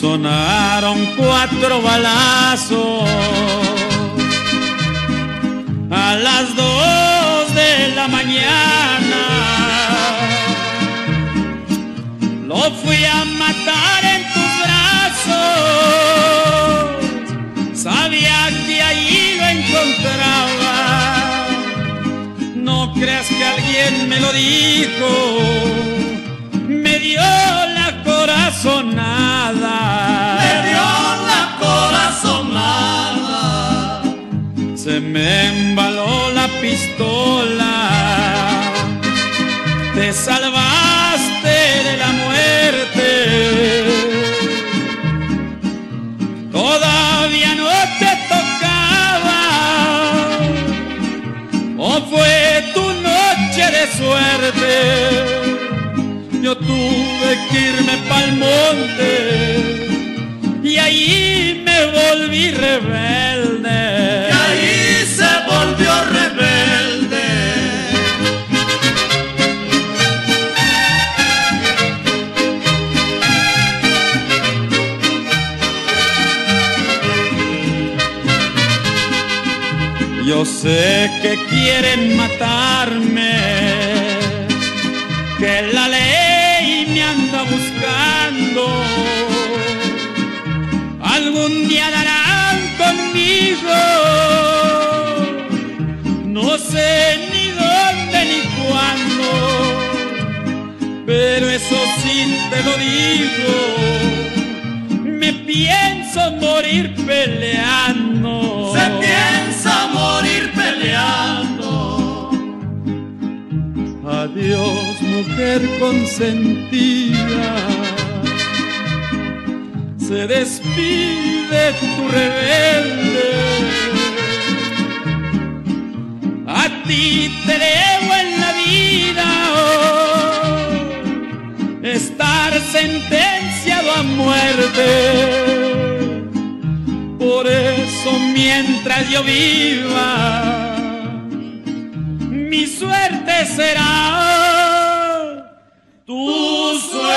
Sonaron cuatro balazos a las dos de la mañana. Lo fui a matar en brazos. Sabía que allí lo encontraba. No creas que alguien me lo dijo. Me dio la corazonada. Me dio la corazonada. Se me embaló la pistola. Te salvaste Yo tuve que irme pa'l monte y ahí me volví rebelde. Y ahí se volvió rebelde. Yo sé que quieren matarme, que la ley me anda buscando. Algún día darán conmigo, no sé ni dónde ni cuándo, pero eso sí te lo digo, me pienso morir peleando. Adiós, mujer consentida. Se despide tu rebelde. A ti te debo en la vida oh, estar sentenciado a muerte. Por eso mientras yo viva, mi suerte será tu suerte.